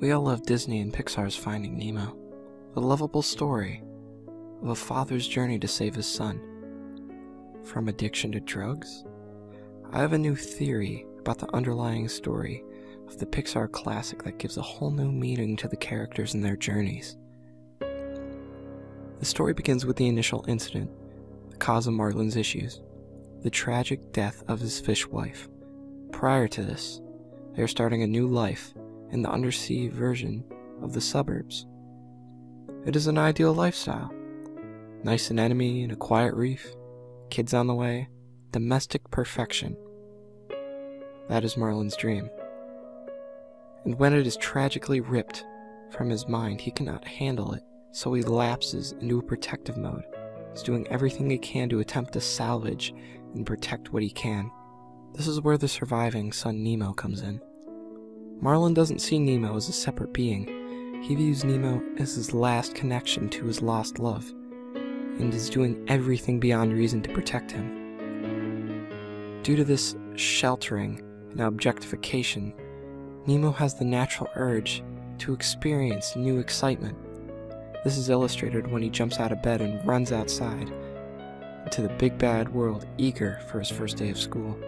We all love Disney and Pixar's Finding Nemo, the lovable story of a father's journey to save his son. From addiction to drugs? I have a new theory about the underlying story of the Pixar classic that gives a whole new meaning to the characters and their journeys. The story begins with the initial incident, the cause of Marlin's issues, the tragic death of his fish wife. Prior to this, they are starting a new life in the undersea version of the suburbs. It is an ideal lifestyle. Nice anemone and a quiet reef, kids on the way, domestic perfection. That is Marlin's dream. And when it is tragically ripped from his mind, he cannot handle it, so he lapses into a protective mode. He's doing everything he can to attempt to salvage and protect what he can. This is where the surviving son Nemo comes in. Marlin doesn't see Nemo as a separate being. He views Nemo as his last connection to his lost love, and is doing everything beyond reason to protect him. Due to this sheltering and objectification, Nemo has the natural urge to experience new excitement. This is illustrated when he jumps out of bed and runs outside into the big bad world, eager for his first day of school.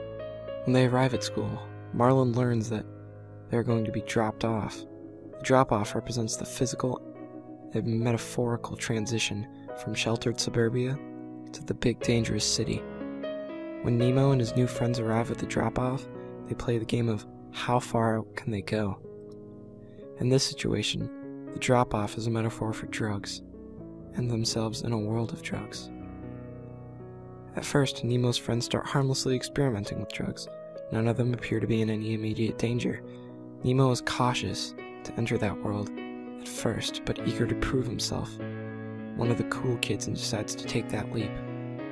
When they arrive at school, Marlin learns that they're going to be dropped off. The drop off represents the physical and metaphorical transition from sheltered suburbia to the big dangerous city. When Nemo and his new friends arrive at the drop off, they play the game of how far can they go? In this situation, the drop off is a metaphor for drugs and themselves in a world of drugs. At first, Nemo's friends start harmlessly experimenting with drugs. None of them appear to be in any immediate danger, Nemo is cautious to enter that world at first, but eager to prove himself. One of the cool kids and decides to take that leap.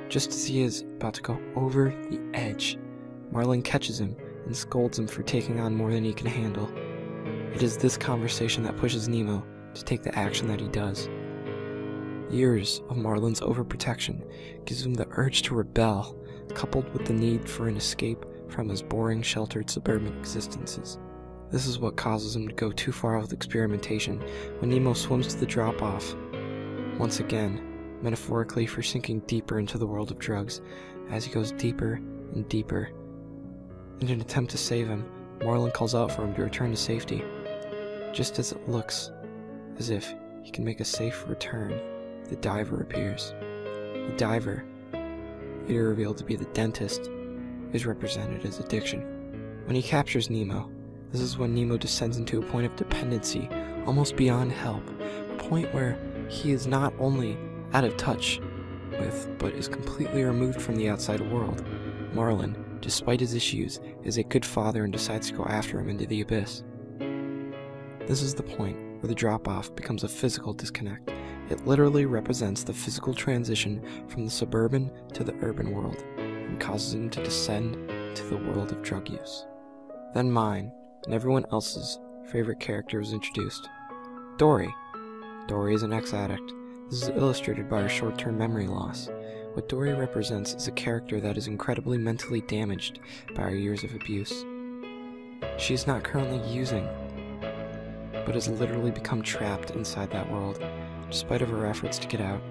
Just as he is about to go over the edge, Marlin catches him and scolds him for taking on more than he can handle. It is this conversation that pushes Nemo to take the action that he does. Years of Marlin's overprotection gives him the urge to rebel, coupled with the need for an escape from his boring, sheltered suburban existences. This is what causes him to go too far with experimentation when Nemo swims to the drop off. Once again, metaphorically for sinking deeper into the world of drugs, as he goes deeper and deeper. In an attempt to save him, Marlin calls out for him to return to safety. Just as it looks as if he can make a safe return, the diver appears. The diver, later revealed to be the dentist, is represented as addiction. When he captures Nemo, this is when Nemo descends into a point of dependency, almost beyond help, a point where he is not only out of touch with, but is completely removed from the outside world. Marlin, despite his issues, is a good father and decides to go after him into the abyss. This is the point where the drop off becomes a physical disconnect. It literally represents the physical transition from the suburban to the urban world and causes him to descend to the world of drug use. Then mine, and everyone else's favorite character was introduced. Dory. Dory is an ex-addict. This is illustrated by her short-term memory loss. What Dory represents is a character that is incredibly mentally damaged by her years of abuse. She is not currently using, but has literally become trapped inside that world, despite of her efforts to get out.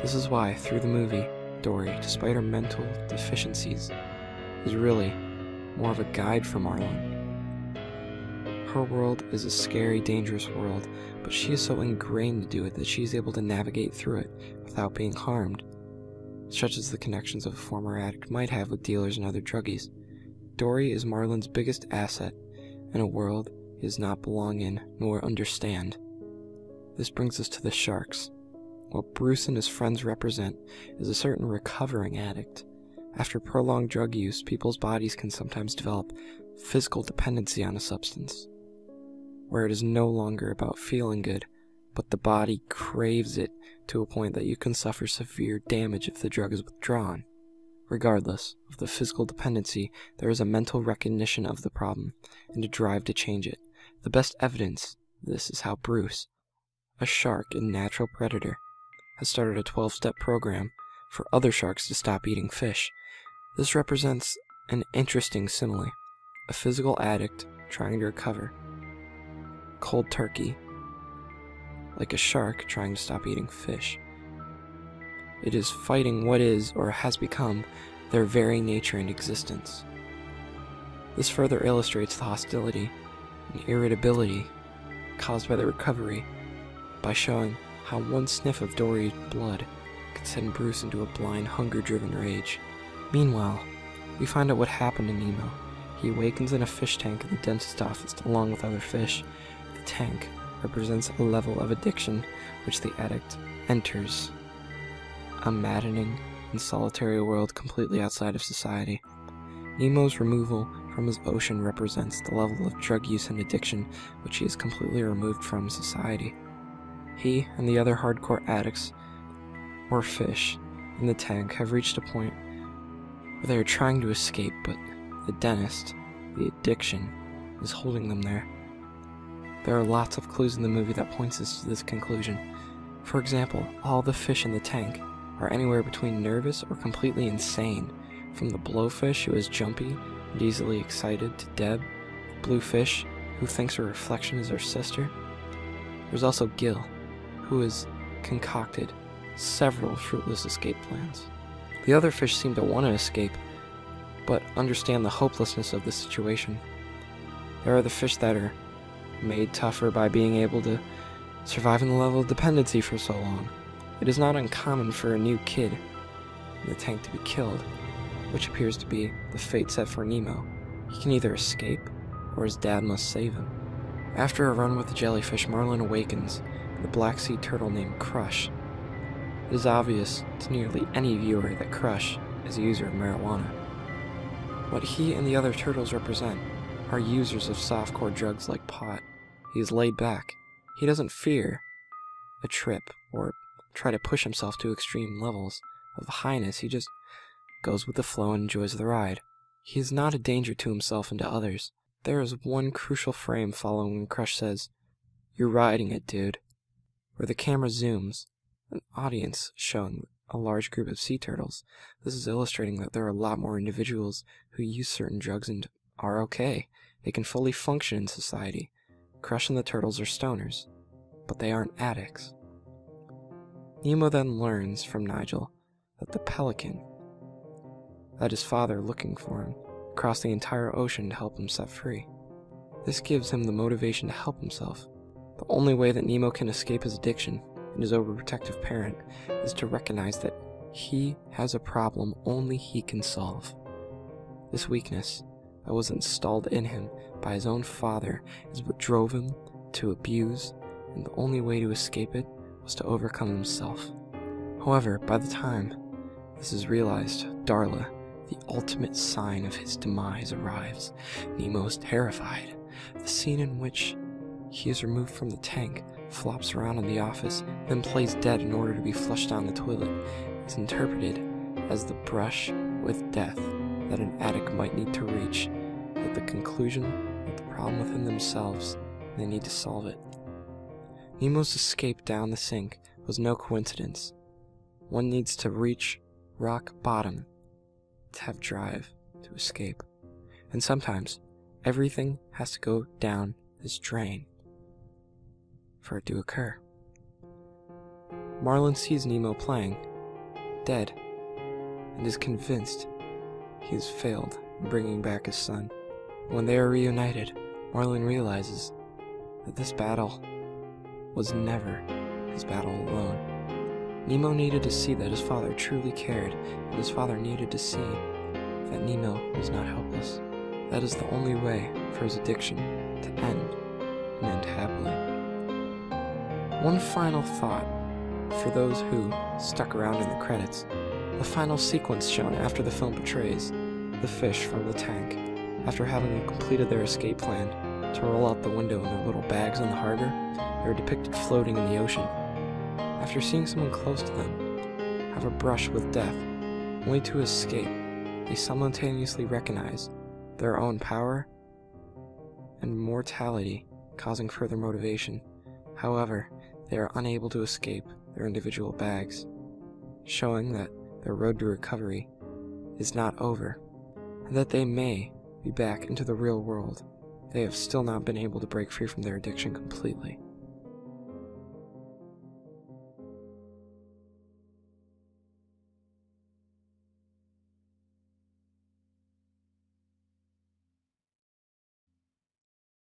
This is why, through the movie, Dory, despite her mental deficiencies, is really more of a guide for Marlin. Her world is a scary, dangerous world, but she is so ingrained to do it that she is able to navigate through it without being harmed, such as the connections of a former addict might have with dealers and other druggies. Dory is Marlin's biggest asset in a world he does not belong in nor understand. This brings us to the sharks. What Bruce and his friends represent is a certain recovering addict after prolonged drug use, people's bodies can sometimes develop physical dependency on a substance, where it is no longer about feeling good, but the body craves it to a point that you can suffer severe damage if the drug is withdrawn. Regardless of the physical dependency, there is a mental recognition of the problem and a drive to change it. The best evidence this is how Bruce, a shark and natural predator, has started a 12 step program for other sharks to stop eating fish this represents an interesting simile a physical addict trying to recover. Cold turkey, like a shark trying to stop eating fish. It is fighting what is or has become their very nature and existence. This further illustrates the hostility and irritability caused by the recovery by showing how one sniff of Dory's blood could send Bruce into a blind, hunger driven rage. Meanwhile, we find out what happened to Nemo. He awakens in a fish tank in the dentist office along with other fish. Tank represents a level of addiction which the addict enters. A maddening and solitary world completely outside of society. Nemo's removal from his ocean represents the level of drug use and addiction which he is completely removed from society. He and the other hardcore addicts, or fish, in the tank have reached a point where they are trying to escape, but the dentist, the addiction, is holding them there. There are lots of clues in the movie that points us to this conclusion. For example, all the fish in the tank are anywhere between nervous or completely insane, from the blowfish who is jumpy and easily excited to Deb, Bluefish, who thinks her reflection is her sister. There's also Gil, who has concocted several fruitless escape plans. The other fish seem to want to escape, but understand the hopelessness of the situation. There are the fish that are made tougher by being able to survive in the level of dependency for so long. It is not uncommon for a new kid in the tank to be killed, which appears to be the fate set for Nemo. He can either escape, or his dad must save him. After a run with the jellyfish, Marlin awakens the black sea turtle named Crush. It is obvious to nearly any viewer that Crush is a user of marijuana. What he and the other turtles represent are users of softcore drugs like pot. He is laid back. He doesn't fear a trip or try to push himself to extreme levels of highness. He just goes with the flow and enjoys the ride. He is not a danger to himself and to others. There is one crucial frame following when Crush says, You're riding it, dude, where the camera zooms, an audience showing a large group of sea turtles. This is illustrating that there are a lot more individuals who use certain drugs and are okay. They can fully function in society. Crush and the turtles are stoners, but they aren't addicts. Nemo then learns from Nigel that the pelican that his father looking for him crossed the entire ocean to help him set free. This gives him the motivation to help himself. The only way that Nemo can escape his addiction and his overprotective parent is to recognize that he has a problem only he can solve. This weakness that was installed in him by his own father is what drove him to abuse, and the only way to escape it was to overcome himself. However, by the time this is realized, Darla, the ultimate sign of his demise, arrives. Nemo is terrified. The scene in which he is removed from the tank, flops around in the office, then plays dead in order to be flushed down the toilet, is interpreted as the brush with death that an addict might need to reach, at the conclusion of the problem within themselves, they need to solve it. Nemo's escape down the sink was no coincidence. One needs to reach rock bottom to have drive to escape. And sometimes everything has to go down this drain for it to occur. Marlin sees Nemo playing, dead, and is convinced he has failed in bringing back his son. When they are reunited, Marlin realizes that this battle was never his battle alone. Nemo needed to see that his father truly cared, and his father needed to see that Nemo was not helpless. That is the only way for his addiction to end and end happily. One final thought for those who stuck around in the credits. The final sequence shown after the film portrays the fish from the tank, after having completed their escape plan to roll out the window in their little bags in the harbor, they are depicted floating in the ocean. After seeing someone close to them have a brush with death, only to escape, they simultaneously recognize their own power and mortality, causing further motivation. However, they are unable to escape their individual bags, showing that their road to recovery is not over, and that they may be back into the real world they have still not been able to break free from their addiction completely.